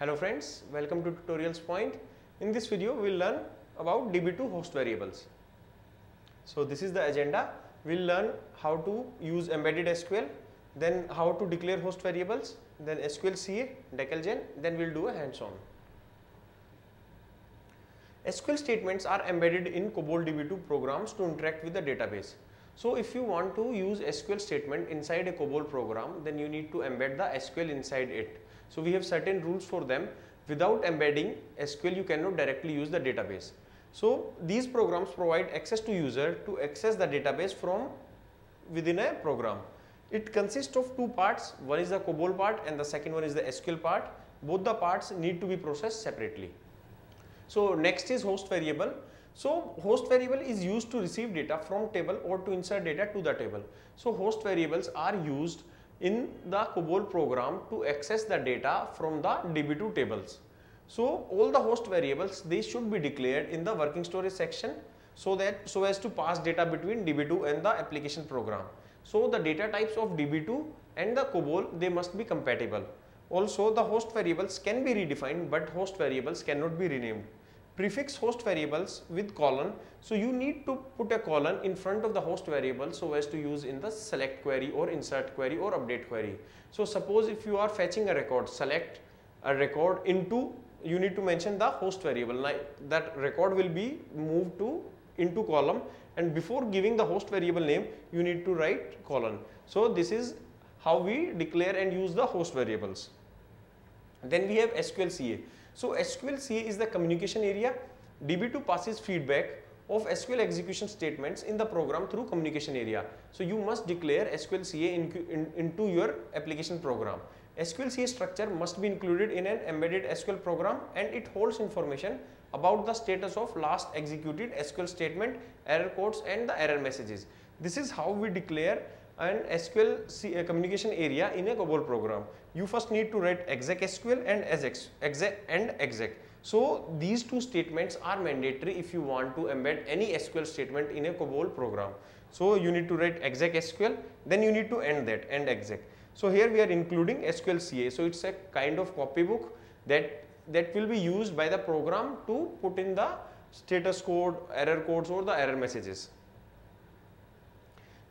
Hello friends, welcome to Tutorials Point. In this video, we will learn about DB2 host variables. So this is the agenda. We will learn how to use embedded SQL, then how to declare host variables, then SQL CA, then we will do a hands-on. SQL statements are embedded in COBOL DB2 programs to interact with the database. So if you want to use SQL statement inside a COBOL program, then you need to embed the SQL inside it. So we have certain rules for them. Without embedding SQL, you cannot directly use the database. So these programs provide access to user to access the database from within a program. It consists of two parts. One is the COBOL part and the second one is the SQL part. Both the parts need to be processed separately. So next is host variable. So host variable is used to receive data from table or to insert data to the table. So host variables are used in the COBOL program to access the data from the DB2 tables. So all the host variables they should be declared in the working storage section so that so as to pass data between DB2 and the application program. So the data types of DB2 and the COBOL they must be compatible. Also the host variables can be redefined but host variables cannot be renamed prefix host variables with colon. So you need to put a colon in front of the host variable so as to use in the select query or insert query or update query. So suppose if you are fetching a record, select a record into, you need to mention the host variable. Now that record will be moved to into column and before giving the host variable name, you need to write colon. So this is how we declare and use the host variables. Then we have SQL CA. So SQL CA is the communication area. DB2 passes feedback of SQL execution statements in the program through communication area. So you must declare SQL CA in, in, into your application program. SQL CA structure must be included in an embedded SQL program and it holds information about the status of last executed SQL statement, error codes and the error messages. This is how we declare an SQL uh, communication area in a COBOL program. You first need to write exec SQL and exec and exec. So these two statements are mandatory if you want to embed any SQL statement in a COBOL program. So you need to write exec SQL, then you need to end that and exec. So here we are including SQL CA. So it's a kind of copybook that that will be used by the program to put in the status code, error codes or the error messages.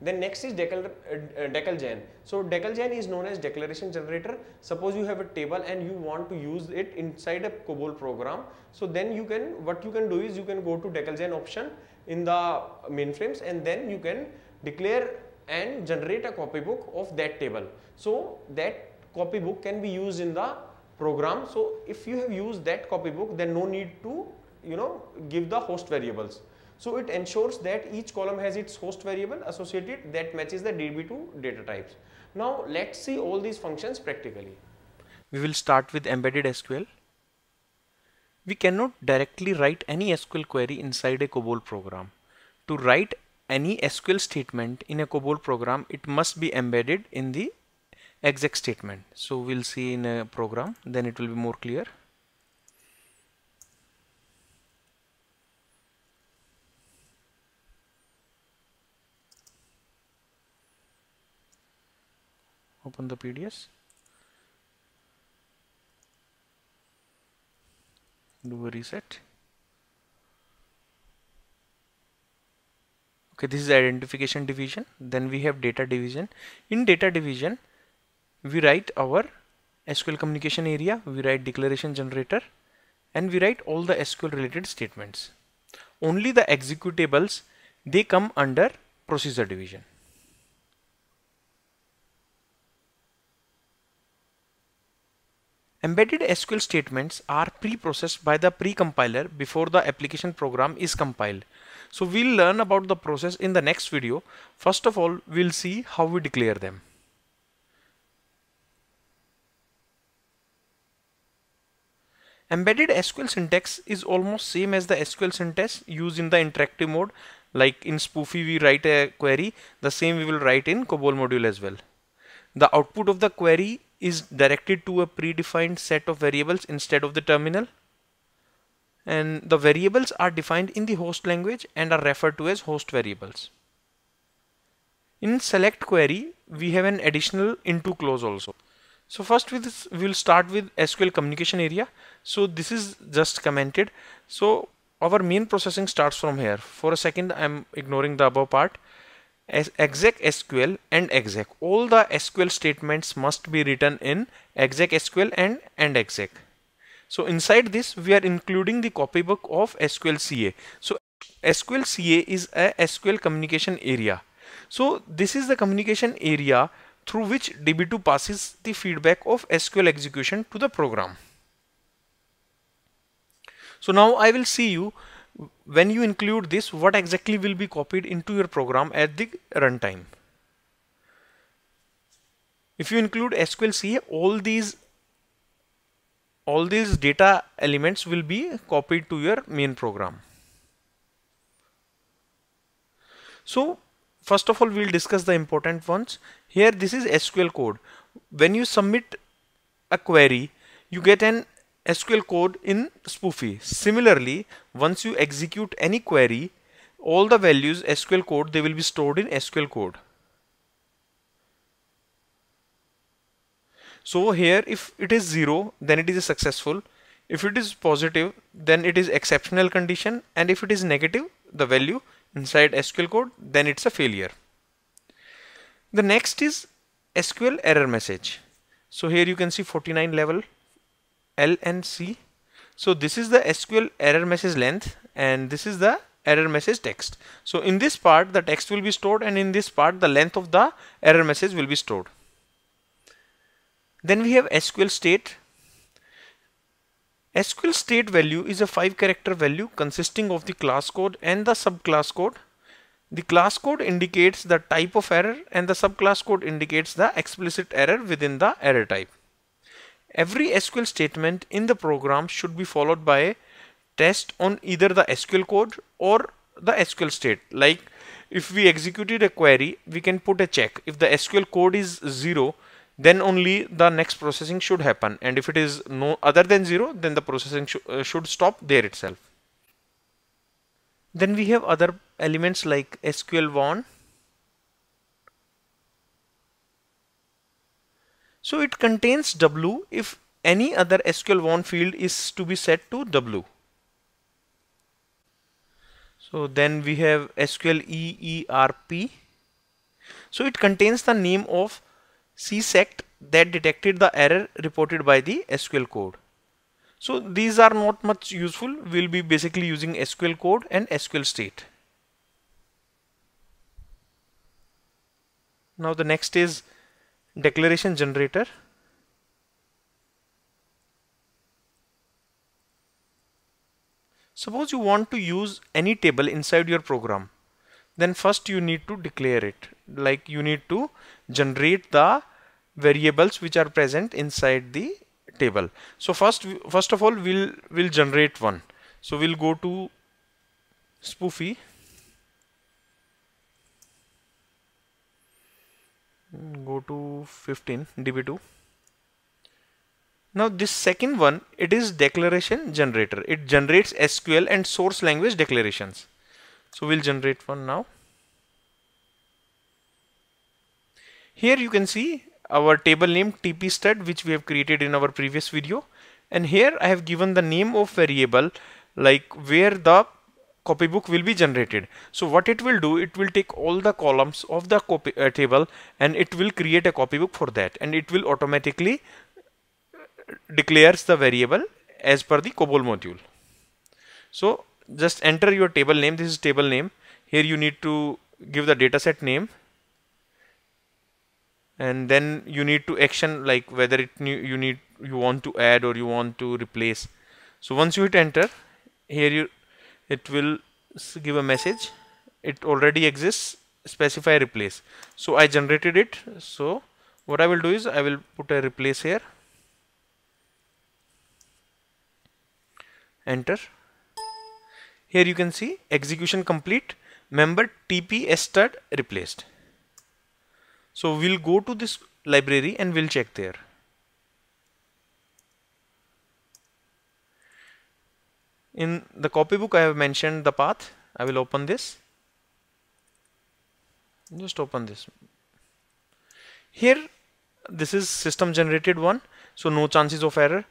Then next is decal, uh, DCLGEN. So DCLGEN is known as declaration generator. Suppose you have a table and you want to use it inside a COBOL program. So then you can, what you can do is you can go to DCLGEN option in the mainframes and then you can declare and generate a copybook of that table. So that copybook can be used in the program. So if you have used that copybook, then no need to, you know, give the host variables. So it ensures that each column has its host variable associated that matches the DB2 data types. Now let's see all these functions practically. We will start with embedded SQL. We cannot directly write any SQL query inside a COBOL program. To write any SQL statement in a COBOL program, it must be embedded in the exec statement. So we'll see in a program, then it will be more clear. Open the PDS do a reset. Okay this is identification division. Then we have data division. In data division we write our SQL communication area we write declaration generator and we write all the SQL related statements. Only the executables they come under procedure division Embedded SQL statements are pre-processed by the pre-compiler before the application program is compiled. So we'll learn about the process in the next video. First of all, we'll see how we declare them. Embedded SQL syntax is almost same as the SQL syntax used in the interactive mode. Like in SPUFI we write a query, the same we will write in COBOL module as well. The output of the query is directed to a predefined set of variables instead of the terminal and the variables are defined in the host language and are referred to as host variables. In select query we have an additional into clause also. So first we will start with SQL communication area. So this is just commented. So our main processing starts from here. For a second I'm ignoring the above part. Exec SQL and exec. All the SQL statements must be written in exec SQL and and exec. So inside this we are including the copybook of SQL CA. So SQL CA is a SQL communication area. So this is the communication area through which DB2 passes the feedback of SQL execution to the program. So now I will see you when you include this what exactly will be copied into your program at the runtime. If you include SQL CA all these all these data elements will be copied to your main program. So first of all we'll discuss the important ones here this is SQL code when you submit a query you get an SQL code in SPUFI. Similarly once you execute any query all the values SQL code they will be stored in SQL code. So here if it is 0 then it is successful. If it is positive then it is exceptional condition. And if it is negative the value inside SQL code then it's a failure. The next is SQL error message. So here you can see 49 level L and C. So this is the SQL error message length and this is the error message text. So in this part the text will be stored and in this part the length of the error message will be stored. Then we have SQL state SQL state value is a 5 character value consisting of the class code and the subclass code. The class code indicates the type of error and the subclass code indicates the explicit error within the error type. Every SQL statement in the program should be followed by a test on either the SQL code or the SQL state. Like if we executed a query, we can put a check. If the SQL code is 0, then only the next processing should happen and if it is no other than 0 then the processing sh uh, should stop there itself then we have other elements like SQL warn so it contains W if any other SQL warn field is to be set to W so then we have SQL EERP so it contains the name of csect that detected the error reported by the SQL code. So these are not much useful. We'll be basically using SQL code and SQL state. Now the next is declaration generator. Suppose you want to use any table inside your program then first you need to declare it. Like you need to generate the variables which are present inside the table. So first first of all we'll we'll generate one. So we'll go to SPUFI go to 15 db2 now this second one it is declaration generator. It generates sql and source language declarations. So we'll generate one now. Here you can see our table name TP stud which we have created in our previous video. And here I have given the name of variable like where the copybook will be generated. So what it will do, it will take all the columns of the copy, uh, table and it will create a copybook for that. And it will automatically declares the variable as per the COBOL module. So just enter your table name. This is table name. Here you need to give the dataset name. And then you need to action like whether it you need you want to add or you want to replace. So once you hit enter here you it will give a message. It already exists. Specify replace. So I generated it. So what I will do is I will put a replace here. Enter. Here you can see execution complete. Member TP stud replaced. So we'll go to this library and we'll check there. In the copybook I have mentioned the path. I will open this. Just open this. Here this is system generated one so no chances of error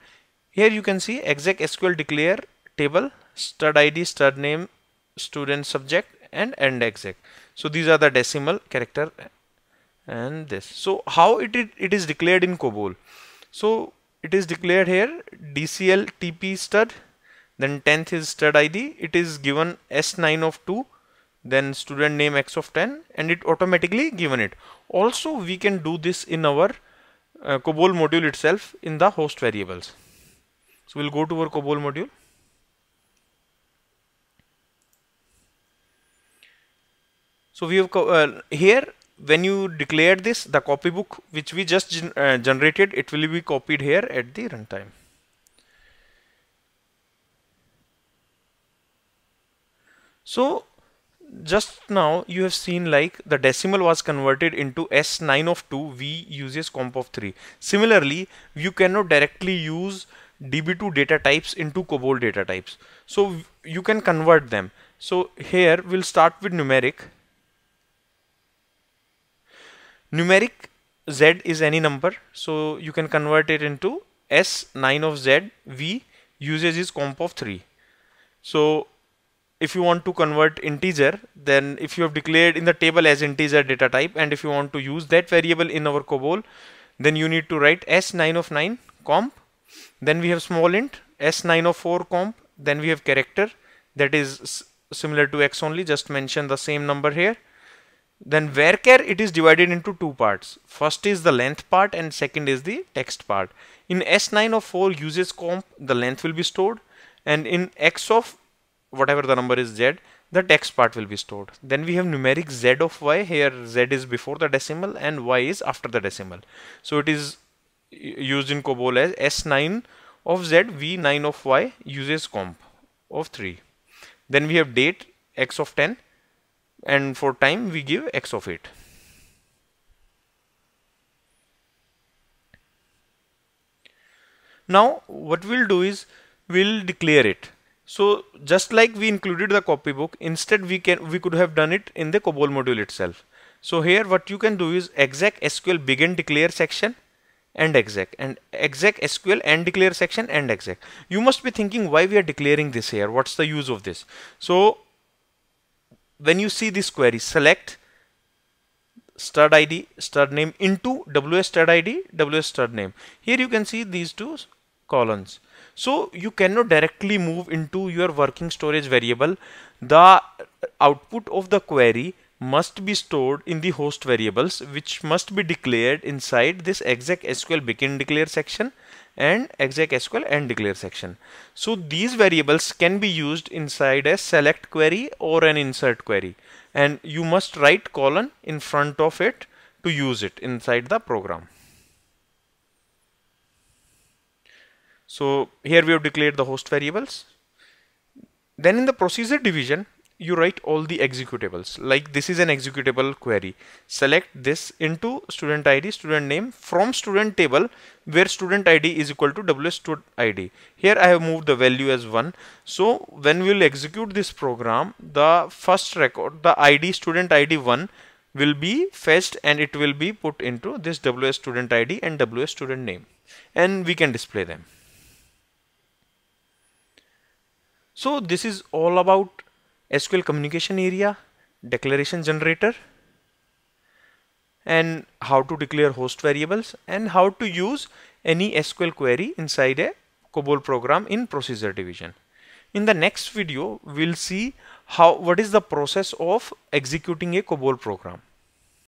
here you can see exec SQL declare table stud ID stud name student subject and end exec so these are the decimal character and this so how it, it, it is declared in COBOL so it is declared here DCL TP stud then 10th is stud ID it is given S9 of 2 then student name x of 10 and it automatically given it. Also we can do this in our uh, COBOL module itself in the host variables. So we'll go to our COBOL module. So we have uh, here when you declare this the copybook which we just gen uh, generated it will be copied here at the runtime so just now you have seen like the decimal was converted into S9 of 2 V uses comp of 3 similarly you cannot directly use DB2 data types into COBOL data types. So you can convert them. So here we'll start with numeric. Numeric Z is any number. So you can convert it into S9 of Z V uses is comp of 3 so if you want to convert integer then if you have declared in the table as integer data type and if you want to use that variable in our COBOL then you need to write s9 of 9 comp then we have small int s9 of 4 comp then we have character that is similar to x only just mention the same number here. Then varchar it is divided into two parts. First is the length part and second is the text part. In s9 of 4 uses comp the length will be stored and in x of whatever the number is z the text part will be stored. Then we have numeric z of y. Here z is before the decimal and y is after the decimal. So it is used in COBOL as s9 of z v9 of y uses comp of 3 then we have date x of 10 and for time we give x of 8 now what we'll do is we'll declare it so just like we included the copybook, instead we can we could have done it in the COBOL module itself. So here what you can do is exec SQL begin declare section and exec and exec SQL and declare section and exec. You must be thinking why we are declaring this here. What's the use of this? So when you see this query, select stud ID, stud name into WS stud ID, WS stud name. Here you can see these two columns. So you cannot directly move into your working storage variable. The output of the query must be stored in the host variables which must be declared inside this exec SQL begin declare section and exec SQL end declare section. So these variables can be used inside a select query or an insert query and you must write colon in front of it to use it inside the program. So here we have declared the host variables. Then in the procedure division, you write all the executables. Like this is an executable query. Select this into student id student name from student table where student id is equal to ws id here i have moved the value as 1 so when we will execute this program the first record the id student id 1 will be fetched and it will be put into this ws student id and ws student name. And we can display them So this is all about SQL communication area, declaration generator, and how to declare host variables and how to use any SQL query inside a COBOL program in procedure division. In the next video, we'll see how what is the process of executing a COBOL program.